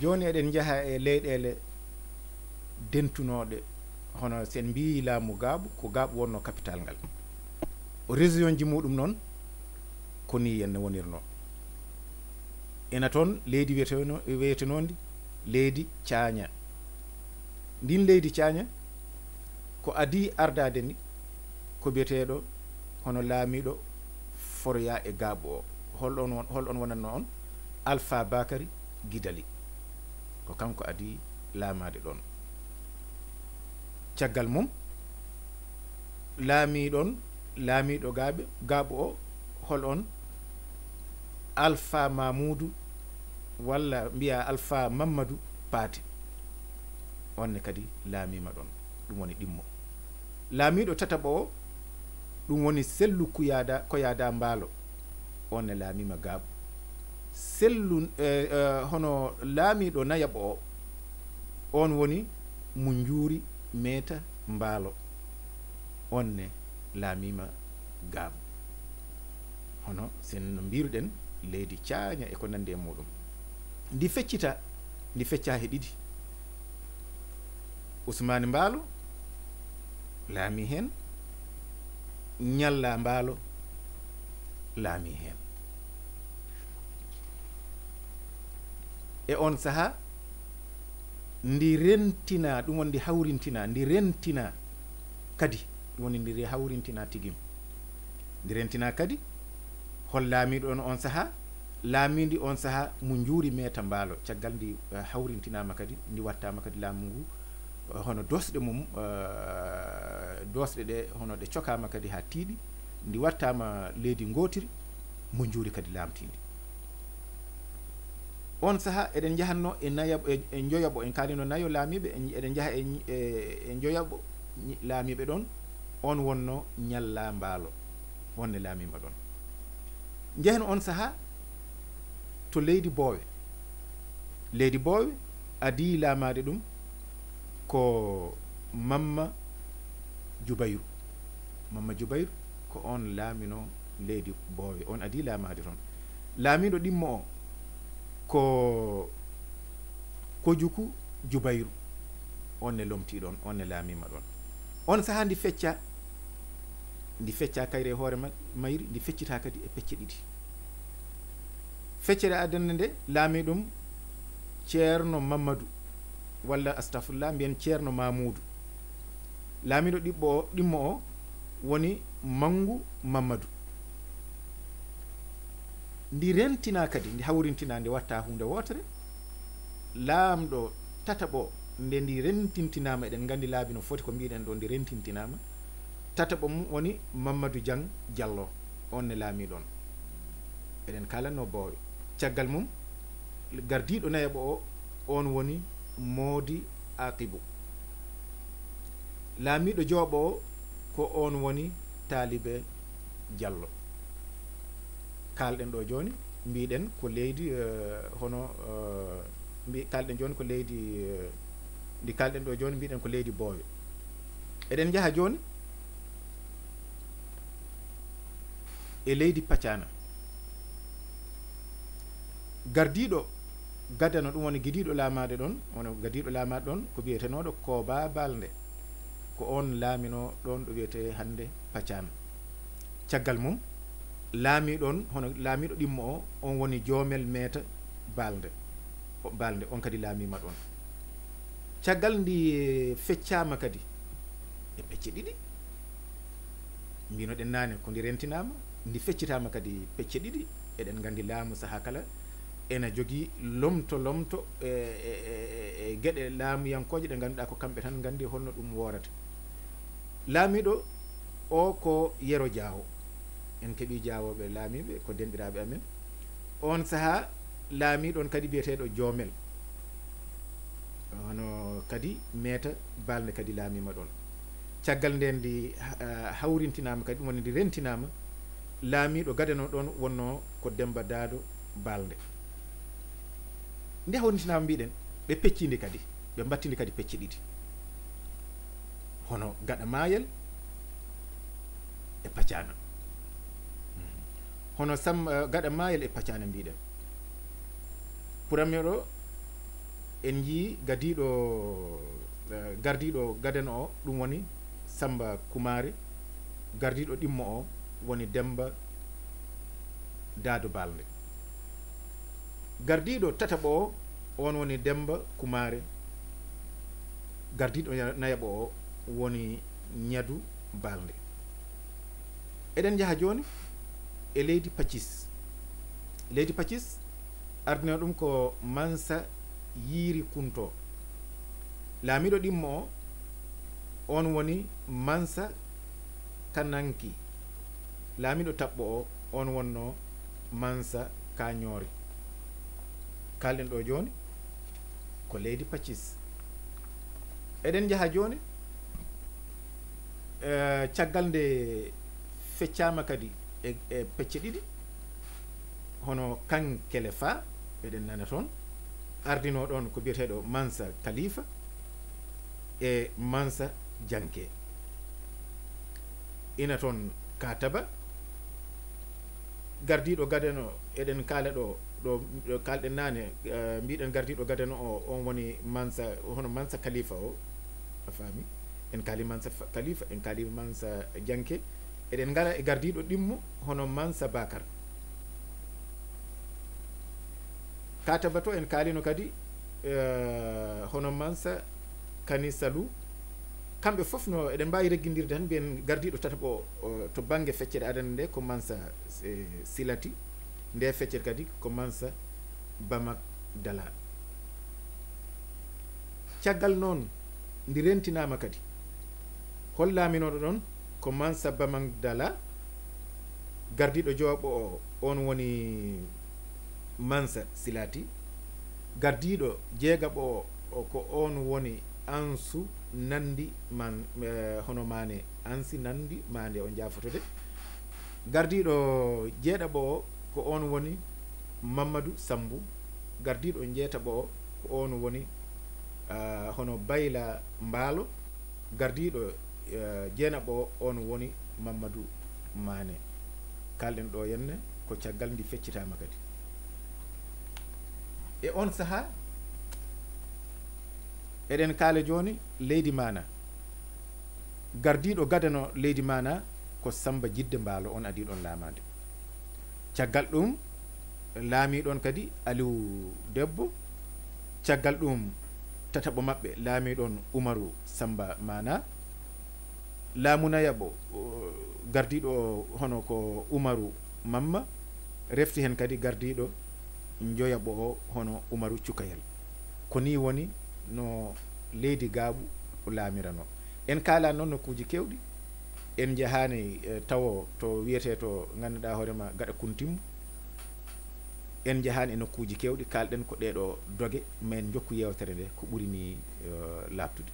joni eɗen jaaha e leyɗele dentunoɗe hono sen mbi laamu gaaɓu ko gaaɓu wonno capital ngal. Région ji muɗum noon koni henne wonirno ena toon leydi wiyeteno wiyetenondi leydi caña ndin leydi caña ko adi ardade ni ko biyeteɗo hono laamiɗo foroya e gaaɓu o. Holɗon won holɗon wonatno on alpha bakary guidali. ko kanko adi laamade ɗon. Caggal mum laamiɗon laamiɗo gaaɓe gaaɓo o hol on alpha mamoudou walla mbiya alpha mamadou paate. Onne kadi laamima ɗon ɗum woni ɗimmo. Laamiɗo tataɓo o ɗum woni sellu kuyada ko yaada mbaalo. Onne laamima gaaɓo. sellu uh, eh, uh, eh, hono laamiiɗo nayaɓo o on woni mo njuuri meeta mbaalo. On ne laamiima gaamu. Hono sen no mbiruɗen leydi caaña e ko nanndi e muɗum ndi feccita ndi fecca he ɗiɗi. Usmani mbaalo laami heen. Ñalla mbaalo laami heen. e on saaha ndi rentina ɗum woni ndi hawrintina ndi rentina kadi ɗum woni ndi hawrintina tigim. Ndi rentina kadi hol laamiɗon on saaha laamidi on saaha mo juuri meta mbaalo. Caggal ndi eh, hawrintinama kadi ndi wattama kadi laamu ngu eh, hono dosɗe mum eh, uh, dosɗe ɗe hono ɗe cokama kadi ha tiiɗi. Ndi wattama leydi gotiri mo juuri kadi lamtidi on saaha eɗen jahatno e nayaɓo e, e joyaɓo en kalino nayo laamiɓe eɗen jaaha e, e, e joyaɓo laamiɓe ɗon on wonno ñalla mbaalo wonne laamima ɗon. Jehen on saaha to leydi boowe. Leydi boowe adi laamade ɗum ko mamma jubayru. Mamma jubayru ko on laamino leydi boowe on adi laamade toon. Laamiɗo ɗimmo o ko kojuku jubayru on ne lomti ɗon on ne laamima ɗon on saaha ndi fecca ndi fecca kayre hoore ma mayri ndi feccita kadi e pecce ɗiɗi. Feccere adana nde laami ɗum ceerno mamadou walla astahfirullah mbiyen ceerno mamoudou laamiɗo ɗiɓɓo o ɗimmo o woni mangu mamadou ndi rentina kadi ndi hawrintina nde watta hunde wotere. Laamɗo tata ɓo nde ndi rentintinama eɗen gandi laabi no foti ko mbiɗen ɗo ndi rentintinama. Tata ɓo mum woni mamadou diang diallo on ne laami ɗon eɗen kalanno boowe caggal mum gardiɗo nayaɓo o on woni moodi aqibu. Laamiɗo jooɓo o ko on woni taalibe diallo. kalɗen ɗo joni mbiɗen ko leydi e, hono e, mbi kalɗen joni ko leydi e, ndi kalɗen ɗo joni mbiɗen ko leydi boowe eɗen jaaha joni e leydi pacana. Gardiɗo gadano ɗum woni gidiɗo laamade ɗon wono gadiɗo laamade ɗon ko wiyetenoɗo ko babalde ko on laamino ɗon ɗo wiyete hande pacana. Caggal mum laamiɗon hono laamiɗo ɗimmo o on woni joomel meeta balde balde on kadi laamima ɗon. Caggal ndi e, feccama kadi e pecce ɗiɗi. Mbinoɗen nane ko ndi rentinama ndi feccitama kadi pecce ɗiɗi eɗen gandi laamu saaha kala. Ene jogui lomto lomto e, e, e gueɗe laamuyankoje ɗe ganduɗa ko kamɓe tan gandi holno ɗum worata laamiɗo o ko yero diawo en keeɓi jawoɓe laamiɓe ko denɗiraɓe amen. On saaha laamiɗon kadi biyeteɗo joomel. Hono kadi meeta balde kadi laamima ɗon. Caggal nden ndi hawrintinama kadi ɗum woni ndi rentinama laamiɗo gadano ɗon wonno ko demba daado balde nde hawrintinama mbiɗen ɓe peccidi kadi ɓe mbattidi kadi pecci ɗiɗi. Hono gaɗa mayel e pacana hono sam uh, gaɗa mayel e paccane mbiɗen. Premier o en jii gadiɗo uh, eh, gardiɗo gaden o ɗum woni samba kumari gardiɗo ɗimmo o woni demba dado balde. Gardiɗo tataɓo o on woni demba kumari gardiɗo nayaɓo o woni ñadu balde. Eɗen jaha joni e leydi pacis leydi pacis ardina ɗum ko mansa yiiri kunto. Laamiɗo ɗimmo o on woni mansa kananki. Laamiɗo taɓɓo o on wonno mansa kañoore kalɗen ɗo jooni ko leydi pacis eɗen jaha jooni eh, caggal nde feccama kadi. E, e pecce ɗiɗi hono kankele fa eɗen nana toon. Ardino ɗon ko biyeteɗo mansa kalifa e mansa janke. Ina toon kataba. Gardiɗo gadano eɗen kaala ɗo ɗo kalɗen nane uh, mbiɗen gardiɗo gadano o on woni mansa hono mansa kalifa o a faami. En kaali mansa kalifa en kaali mansa janke eɗen gara e gardiɗo ɗimmo hono mansa bakar. Kataba to en kaalino kadi uh, hono mansa kani salou kamɓe foof no eɗen mbawi regguidirde tan mbiyen gardiɗo tata o to banggue feccere adana nde ko mansa e, silati. Nde feccere kadi ko mansa bamak dala caggal noon ndi rentinama kadi. Hollaminoɗo ɗon ko mansaba man dala gardiɗo jooɓo o on woni mansa silati. Gardiɗo jeegaɓo o ko on woni ansu nandi man eh, hono mane ansi nandi mande o jafotode gardiɗo jeeɗaɓo o ko on woni mamadou sambou. Gardiɗo jeetaɓo o ko on woni uh, hono bayla mbaalo. Gardiɗo Eh, jeenaɓo on woni mamadou mane kalɗen ɗo henne ko caggal ndi feccitama kadi. E on saaha eɗen kaale joni leydi mana gardiɗo gadano leydi mana ko samba jidde mbaalo on adi ɗon laamade caggal ɗum laamiɗon kadi aliou debbo. Caggal ɗum tataɓo maɓɓe laamiɗon oumarou samba mana laamunayaɓo gardiɗo hono ko oumaru mamma refti hen kadi gardiɗo joyaɓo o hono oumaru cukayel. Ko ni woni no leydi gaaɓu laamirano. En kaala noon nokkuji kewɗi en jahani e, tawo to wiyete to ganduɗa hoorema gaɗa kuntimmu. En jahani e nokkuji kewɗi kalɗen ko ɗeɗo dogue ma en jokku yewtere nde ko ɓuuri ni uh, e, labtude